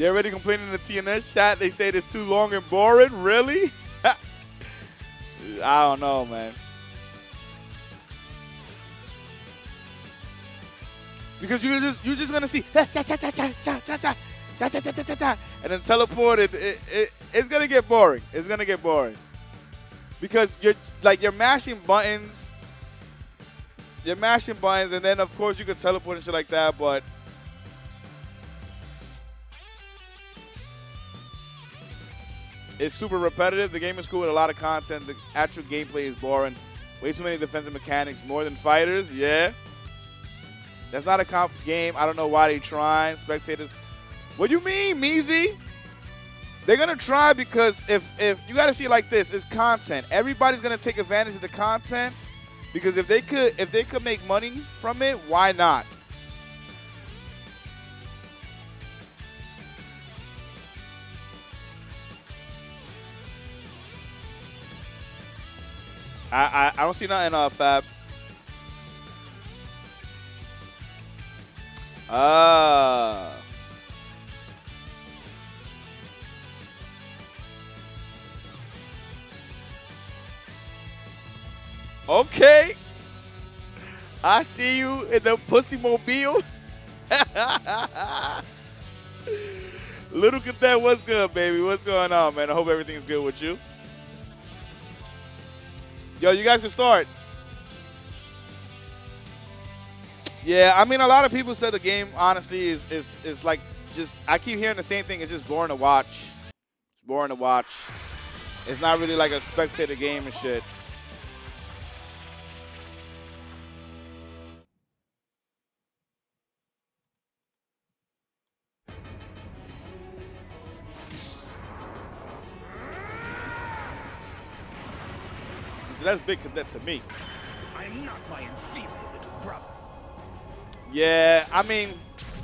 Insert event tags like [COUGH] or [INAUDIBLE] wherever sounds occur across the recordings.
They're already complaining in the TNS chat. They say it's too long and boring. Really? [LAUGHS] I don't know, man. Because you're just you're just gonna see cha cha cha cha cha cha cha cha cha cha cha cha cha and then teleported. it, it it's gonna get boring. It's gonna get boring. Because you're like you're mashing buttons. You're mashing buttons and then of course you can teleport and shit like that, but It's super repetitive. The game is cool with a lot of content. The actual gameplay is boring. Way too many defensive mechanics, more than fighters. Yeah. That's not a comp game. I don't know why they trying. Spectators. What do you mean, Meezy? They're gonna try because if if you gotta see it like this, it's content. Everybody's gonna take advantage of the content because if they could if they could make money from it, why not? I, I, I don't see nothing uh Fab. Ah. Okay. I see you in the pussy mobile. [LAUGHS] Little Cadet, what's good, baby? What's going on, man? I hope everything's good with you. Yo, you guys can start. Yeah, I mean, a lot of people said the game, honestly, is, is, is like just, I keep hearing the same thing. It's just boring to watch. It's boring to watch. It's not really like a spectator game and shit. So that's big cadet to me. I'm not my inferior little brother. Yeah, I mean,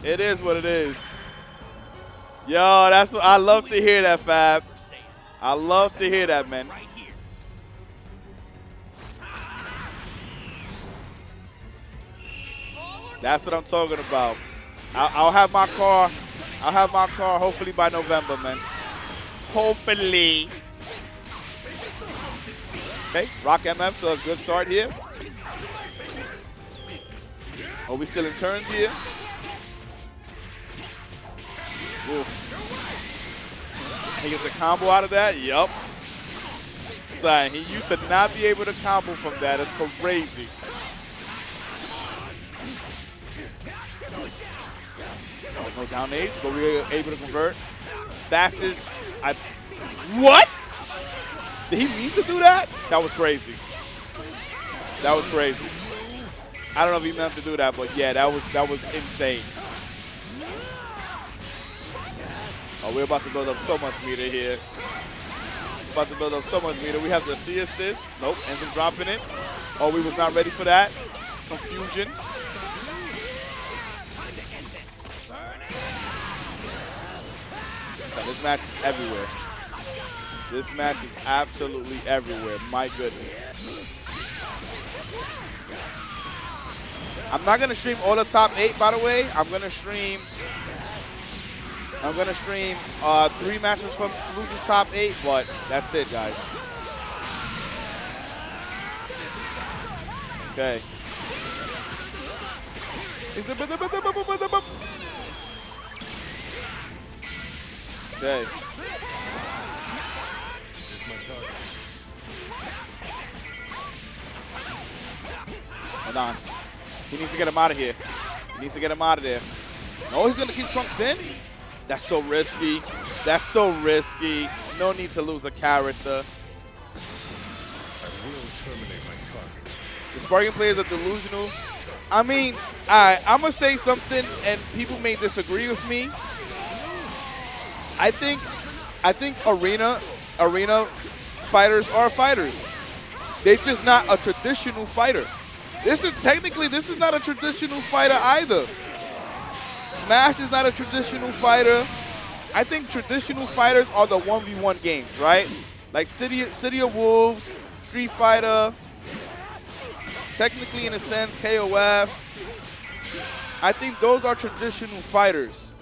it is what it is. Yo, that's what I love to hear that, Fab. I love to hear that, man. That's what I'm talking about. I'll, I'll have my car. I'll have my car hopefully by November, man. Hopefully. Okay, Rock MF to a good start here. Are we still in turns here? Oof. He gets a combo out of that? Yup. Son, he used to not be able to combo from that. It's crazy. Oh, no down age, but we were able to convert. Fastest, I, what? [LAUGHS] Did he mean to do that? That was crazy. That was crazy. I don't know if he meant to do that, but yeah, that was that was insane. Oh, we're about to build up so much meter here. About to build up so much meter. We have the C assist. Nope, up dropping it. Oh, we was not ready for that. Confusion. So this match is everywhere. This match is absolutely everywhere. My goodness. I'm not gonna stream all the top eight, by the way. I'm gonna stream. I'm gonna stream uh, three matches from losers top eight, but that's it, guys. Okay. Okay. Hold on. He needs to get him out of here. He needs to get him out of there. No, he's going to keep Trunks in? That's so risky. That's so risky. No need to lose a character. I will terminate my target. The Sparking players are delusional. I mean, I, I'm going to say something, and people may disagree with me. I think, I think arena, arena fighters are fighters. They're just not a traditional fighter. This is technically this is not a traditional fighter either. Smash is not a traditional fighter. I think traditional fighters are the 1v1 games, right? Like City City of Wolves, Street Fighter, technically in a sense KOF. I think those are traditional fighters.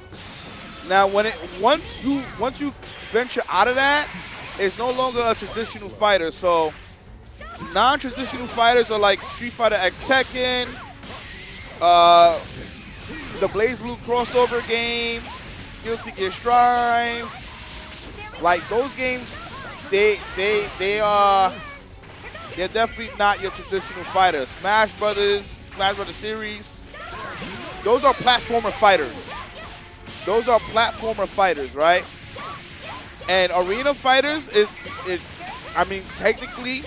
Now, when it once you once you venture out of that, it's no longer a traditional fighter. So, non-traditional fighters are like Street Fighter X Tekken, uh, the BlazBlue crossover game, Guilty Gear Strive. Like those games, they they they are they're definitely not your traditional fighters. Smash Brothers, Smash Brothers series, those are platformer fighters. Those are platformer fighters, right? And arena fighters is is I mean technically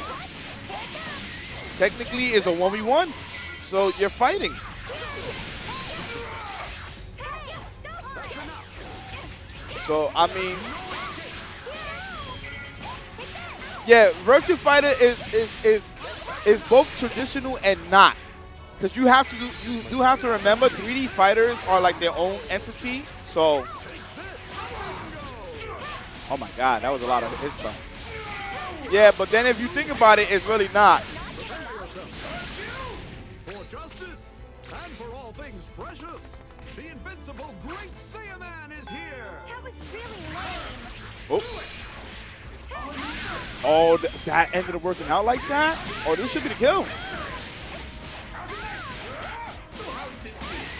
technically is a 1v1. So you're fighting. So I mean Yeah, Virtua Fighter is is is is both traditional and not. Because you have to do, you do have to remember 3D fighters are like their own entity. So Oh my god, that was a lot of hit stuff. Yeah, but then if you think about it, it's really not. Oh. Oh, that ended up working out like that? Oh, this should be the kill.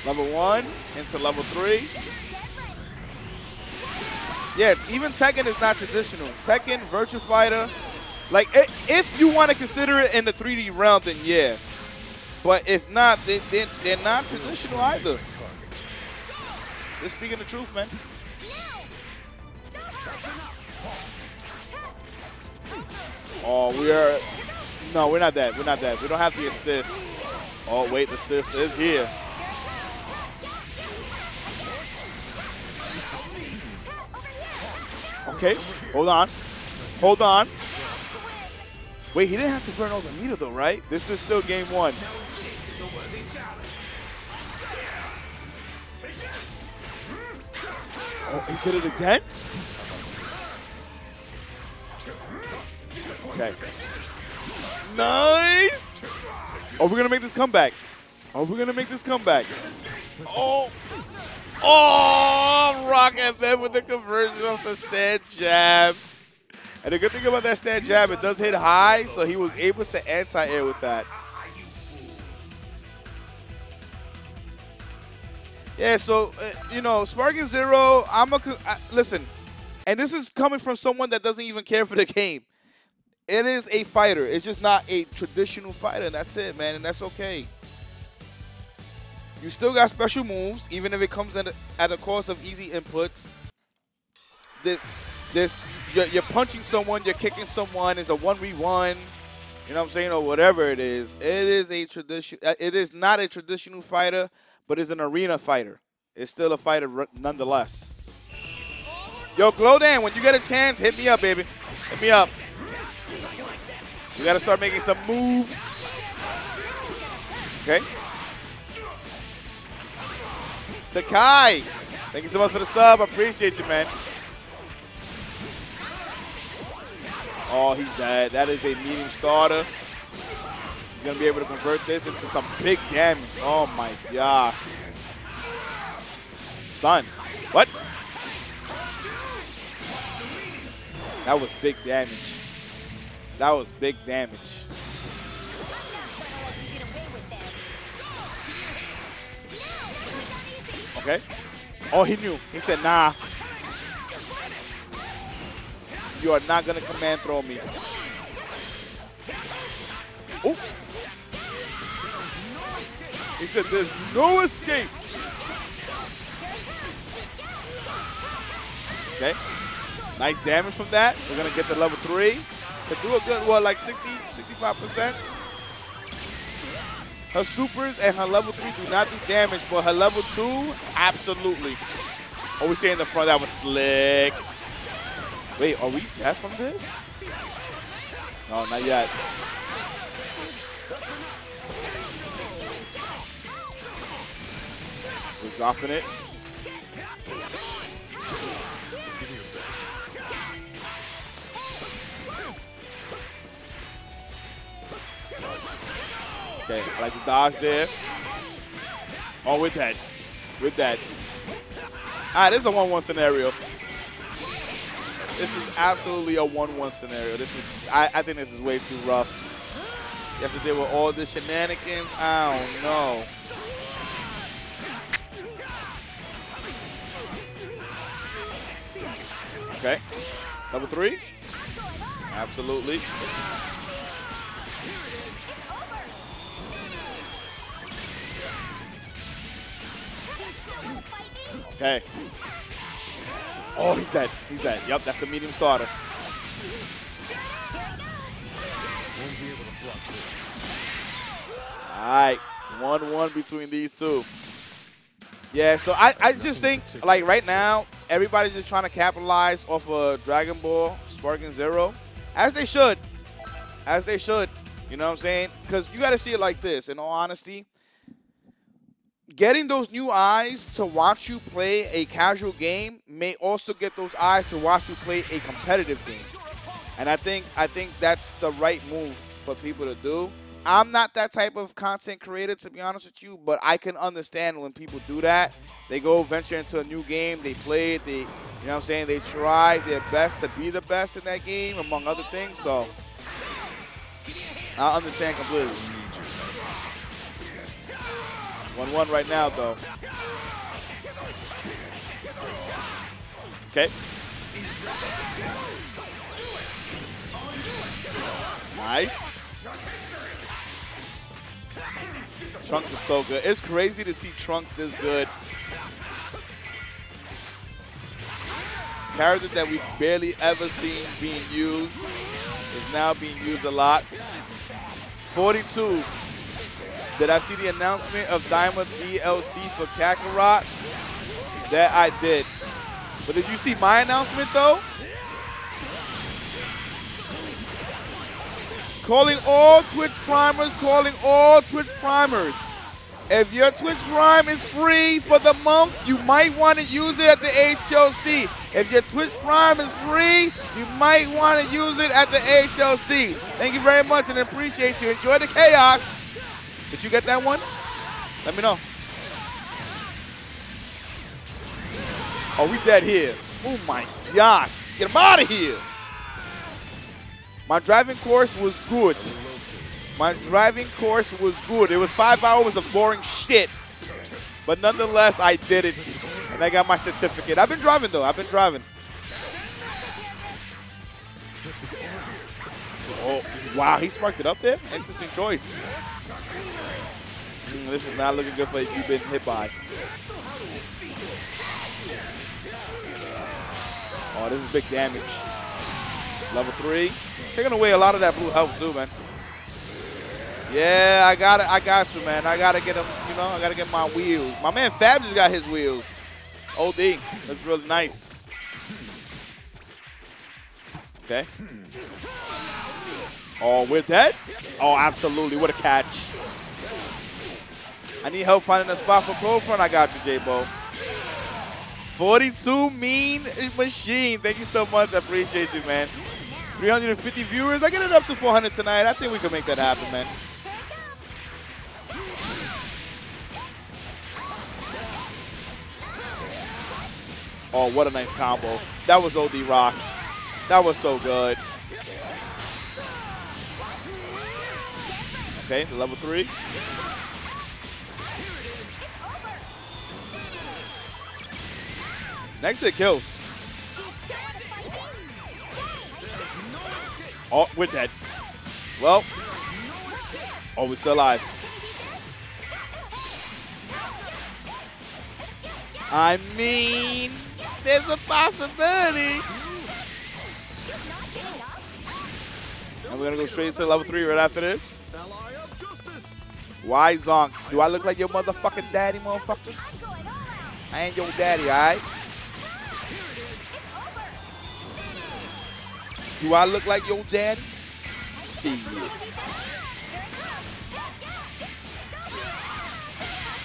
Level one into level three. Yeah, even Tekken is not traditional. Tekken, Virtua Fighter, like if you want to consider it in the 3D realm, then yeah. But if not, they, they, they're not traditional either. Just speaking the truth, man. Oh, we are. No, we're not that. We're not that. We don't have the assist. Oh, wait, the assist is here. Okay, hold on. Hold on. Wait, he didn't have to burn all the meter, though, right? This is still game one. Oh, he did it again? Okay. Nice! Are we going to make this comeback? Are we going to make this comeback? Oh! Oh! Rock FM with the conversion of the stand jab. And the good thing about that stand jab, it does hit high, so he was able to anti-air with that. Yeah, so uh, you know, Sparking Zero. I'm a listen, and this is coming from someone that doesn't even care for the game. It is a fighter. It's just not a traditional fighter. And that's it, man, and that's okay. You still got special moves, even if it comes at at a cost of easy inputs. This, this, you're, you're punching someone, you're kicking someone. It's a one v one. You know what I'm saying, or whatever it is. It is a tradition. uh, It is not a traditional fighter, but it's an arena fighter. It's still a fighter nonetheless. Yo, Glodan, when you get a chance, hit me up, baby. Hit me up. We got to start making some moves. Okay. Sakai, thank you so much for the sub. I appreciate you, man. Oh, he's dead. That is a medium starter. He's going to be able to convert this into some big damage. Oh, my gosh. Son. What? That was big damage. That was big damage. Okay. Oh, he knew. He said, nah. You are not going to command throw me. Oh. He said, there's no escape. Okay. Nice damage from that. We're going to get to level three. To do a good, what, like 60, 65%? Her supers and her level three do not do damage, but her level two, absolutely. Oh, we stay in the front. That was slick. Wait, are we dead from this? No, not yet. We're dropping it. Okay, I like the dodge there. Oh, with that. With that. All right, this is a 1-1 scenario. This is absolutely a 1-1 scenario. This is, I, I think this is way too rough. To with all the shenanigans. I don't know. Okay. Level three? Absolutely. Okay. Oh, he's dead. He's dead. Yep, that's the medium starter. All right. It's 1 1 between these two. Yeah, so I, I just think, like, right now, everybody's just trying to capitalize off of Dragon Ball Sparking Zero, as they should. As they should. You know what I'm saying? Because you got to see it like this, in all honesty. Getting those new eyes to watch you play a casual game may also get those eyes to watch you play a competitive game. And I think I think that's the right move for people to do. I'm not that type of content creator to be honest with you, but I can understand when people do that. They go venture into a new game, they play it, they you know what I'm saying, they try their best to be the best in that game among other things. So I understand completely. 1-1 right now though. Okay. Nice. Trunks is so good. It's crazy to see Trunks this good. Character that we've barely ever seen being used is now being used a lot. 42. Did I see the announcement of Daima DLC for Kakarot? That I did. But did you see my announcement though? Calling all Twitch Primers, calling all Twitch Primers. If your Twitch Prime is free for the month, you might want to use it at the HOC. If your Twitch Prime is free, you might want to use it at the HOC. Thank you very much and appreciate you. Enjoy the chaos. Did you get that one? Let me know. Oh, we dead here. Oh my gosh. Get him out of here. My driving course was good. My driving course was good. It was five hours of boring shit. But nonetheless, I did it. And I got my certificate. I've been driving, though. I've been driving. Oh, wow. He sparked it up there? Interesting choice. Mm, this is not looking good for you Youbeenhitby. Oh, this is big damage. Level three. Taking away a lot of that blue health too, man. Yeah, I got it. I got to, man. I gotta get him. You know, I gotta get my wheels. My man Fab just got his wheels. OD. That's really nice. Okay. Oh, we're dead? Oh, absolutely. What a catch. I need help finding a spot for Profront. I got you, J-Bo. 42 mean machine. Thank you so much. I appreciate you, man. 350 viewers. I get it up to 400 tonight. I think we can make that happen, man. Oh, what a nice combo. That was OD Rock. That was so good. Okay, level three. Next hit kills. Oh, we're dead. Well. Oh, we're still alive. I mean, there's a possibility. And we're gonna go straight to level three right after this. Why Zonk? Do I look like your motherfucking daddy, motherfucker? I ain't your daddy, alright? Do I look like your daddy? Shit.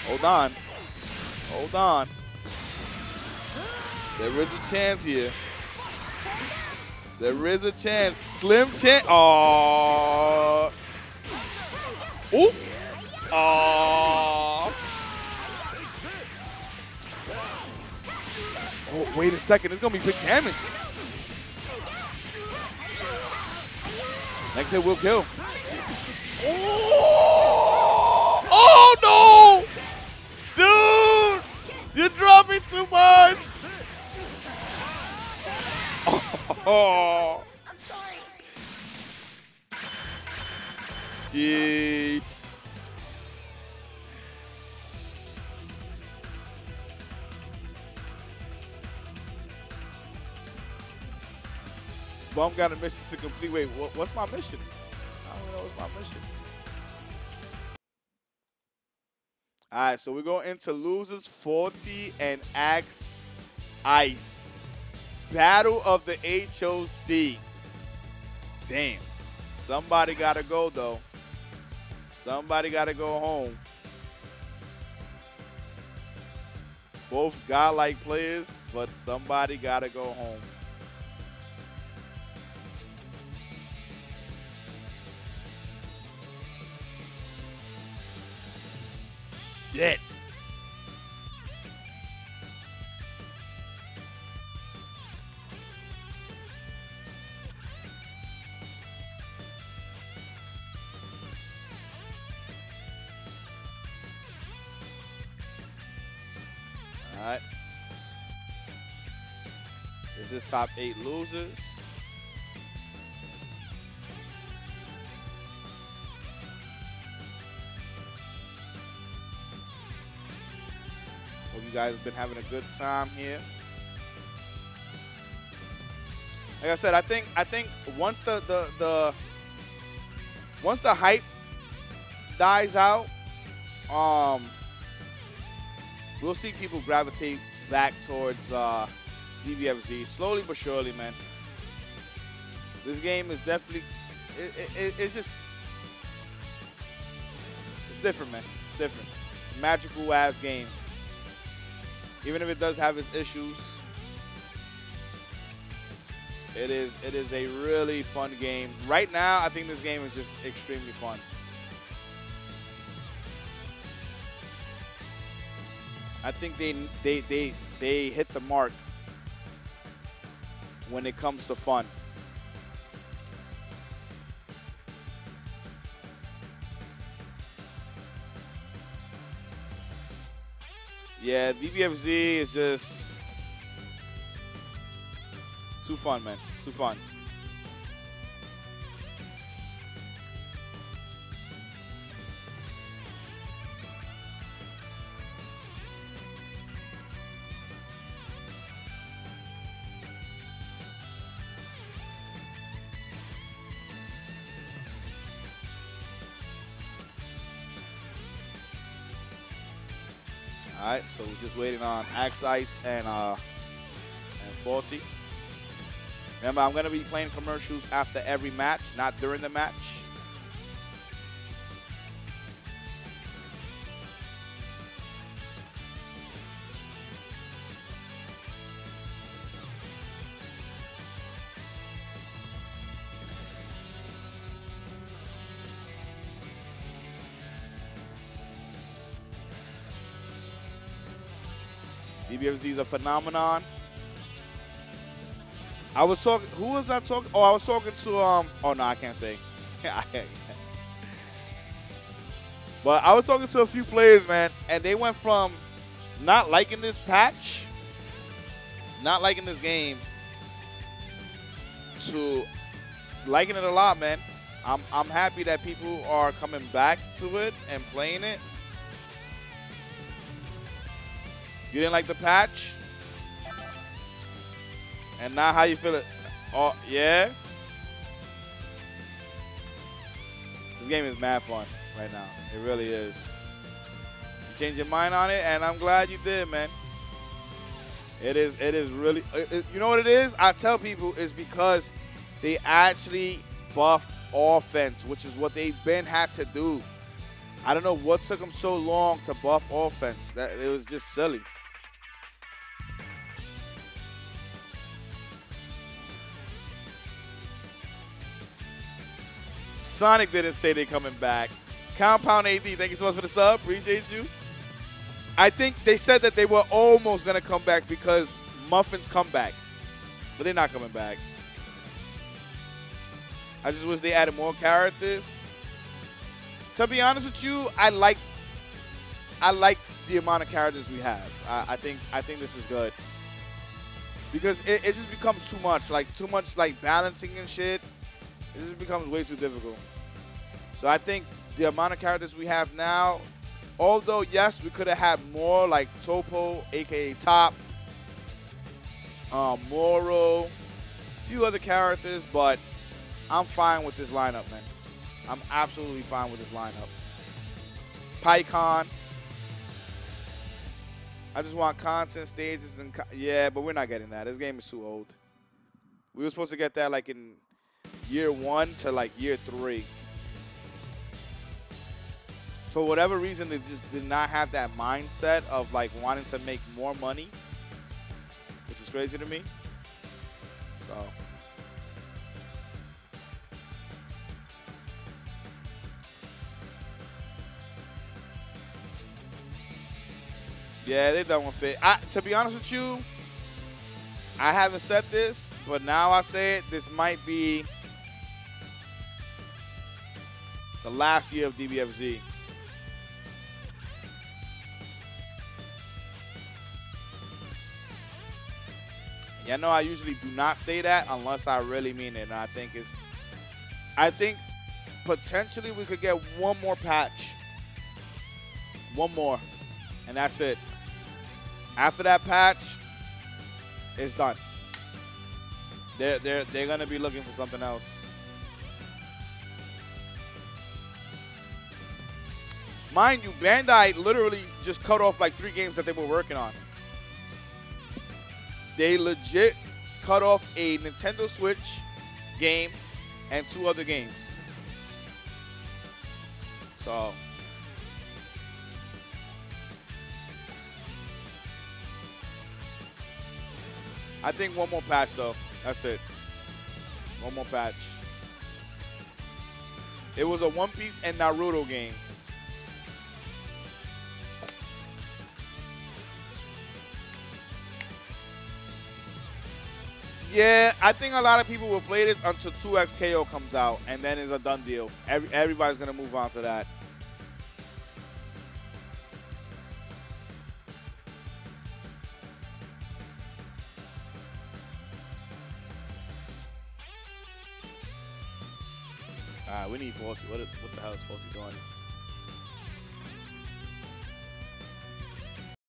Hold on. Hold on. There is a chance here. There is a chance. Slim chance. Oh. Oop. Oh. Oh, wait a second. It's going to be big damage. Next hit will kill. Oh, oh no! Dude! You're dropping too much! [LAUGHS] Oh, I'm sorry. sheesh. Bum got a mission to complete. Wait, what, what's my mission? I don't know what's my mission. All right, so we go into losers 40 and Axe Ice. Battle of the HOC. Damn. Somebody got to go, though. Somebody got to go home. Both godlike players, but somebody got to go home. Shit. All right. This is top eight losers. You guys have been having a good time here. Like I said, I think I think once the the, the once the hype dies out, um, we'll see people gravitate back towards uh, DBFZ slowly but surely, man. This game is definitely it, it, it- it's just it's different, man. different, magical ass game. Even if it does have its issues, it is it is a really fun game. Right now, I think this game is just extremely fun. I think they they they they hit the mark when it comes to fun. Yeah, DBFZ is just too fun, man. Too fun. All right, so we're just waiting on Axe Ice and uh and Faulty. Remember, I'm gonna be playing commercials after every match, not during the match. DBFZ is a phenomenon. I was talking. Who was I talking? Oh, I was talking to. Um. Oh no, I can't say. [LAUGHS] but I was talking to a few players, man, and they went from not liking this patch, not liking this game, to liking it a lot, man. I'm I'm happy that people are coming back to it and playing it. You didn't like the patch? And now how you feel it? Oh, yeah? This game is mad fun right now. It really is. You changed your mind on it, and I'm glad you did, man. It is. It is really. it- it- you know what it is? I tell people is because they actually buffed offense, which is what they've been had to do. I don't know what took them so long to buff offense. That it was just silly. Sonic didn't say they're coming back. Compound AD, thank you so much for the sub. Appreciate you. I think they said that they were almost going to come back because Muffins comeback, but they're not coming back. I just wish they added more characters. To be honest with you, I like I like the amount of characters we have. I, I think I think this is good because it, it just becomes too much, like too much like balancing and shit. It just becomes way too difficult. So I think the amount of characters we have now, although yes, we could have had more like Toppo, aka Top, um, Moro, a few other characters, but I'm fine with this lineup, man. I'm absolutely fine with this lineup. PyCon. I just want constant stages and co- yeah, but we're not getting that. This game is too old. We were supposed to get that like in year one to like year three. For whatever reason, they just did not have that mindset of like wanting to make more money, which is crazy to me. So. Yeah, they done with Fit. I, to be honest with you, I haven't said this, but now I say it. This might be the last year of DBFZ. Yeah, know I usually do not say that unless I really mean it, and I think it's. I think potentially we could get one more patch. One more, and that's it. After that patch, it's done. They're they're they're gonna be looking for something else. Mind you, Bandai literally just cut off like three games that they were working on. They legit cut off a Nintendo Switch game and two other games. So I think one more patch though. That's it. One more patch. It was a One Piece and Naruto game. Yeah, I think a lot of people will play this until 2XKO comes out, and then it's a done deal. Every, everybody's going to move on to that. All right, we need Faulty. What, what the hell is Faulty doing?